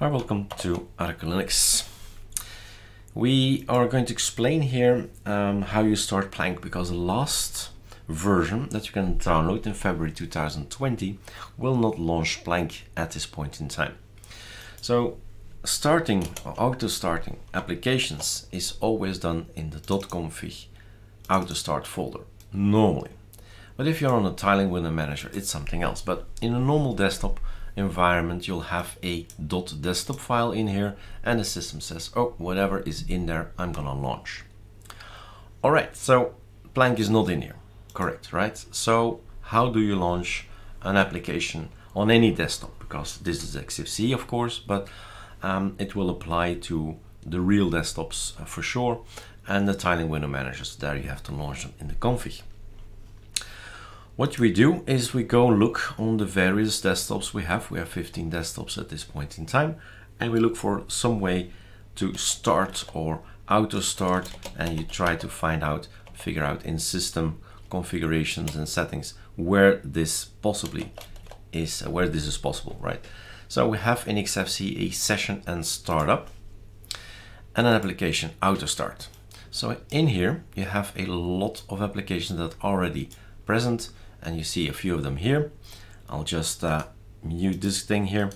Hi, welcome to ArcoLinux. We are going to explain here um, how you start Plank because the last version that you can download in February 2020 will not launch Plank at this point in time. So starting or auto starting applications is always done in the .config auto start folder normally. But if you're on a tiling window manager, it's something else. But in a normal desktop, environment, you'll have a .desktop file in here and the system says, oh, whatever is in there, I'm gonna launch. All right, so Plank is not in here, correct, right? So how do you launch an application on any desktop? Because this is XFCE, of course, but um, it will apply to the real desktops uh, for sure and the tiling window managers. There you have to launch them in the config. What we do is we go look on the various desktops we have. We have 15 desktops at this point in time. And we look for some way to start or auto start. And you try to find out, figure out in system configurations and settings where this possibly is, where this is possible, right? So we have in XFCE a session and startup and an application auto start. So in here you have a lot of applications that are already present and you see a few of them here. I'll just uh, mute this thing here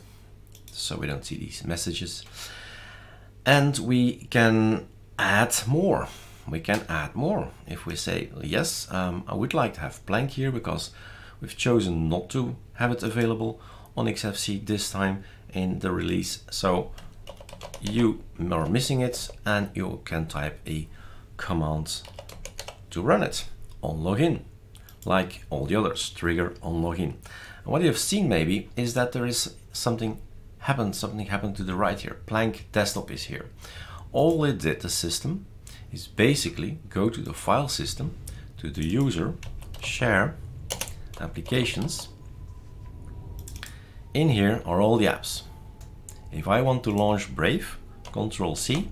so we don't see these messages. And we can add more. We can add more. If we say, yes, um, I would like to have Plank here because we've chosen not to have it available on XFC this time in the release. So you are missing it and you can type a command to run it on login like all the others, trigger on login. And what you've seen maybe is that there is something happened, something happened to the right here. Plank desktop is here. All it did, the system, is basically go to the file system, to the user, share, applications. In here are all the apps. If I want to launch Brave, Control C,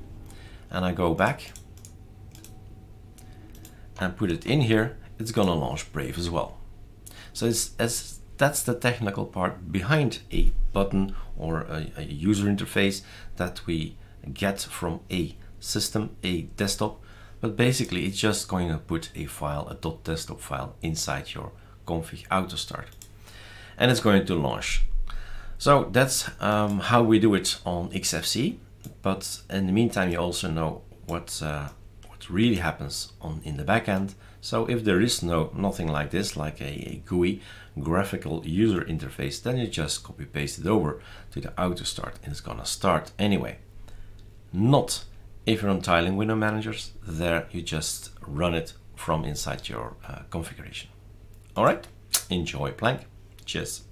and I go back and put it in here, it's gonna launch Brave as well. So it's, as that's the technical part behind a button or a, a, user interface that we get from a system, a desktop. But basically it's just going to put a file, a .desktop file inside your config auto start. And it's going to launch. So that's um, how we do it on XFC. But in the meantime, you also know what, uh, really happens on in the backend so if there is no nothing like this, like a, a GUI, graphical user interface, then you just copy paste it over to the auto start and it's gonna start anyway. Not if you're on tiling window managers, there you just run it from inside your uh, configuration. All right, enjoy Plank. Cheers.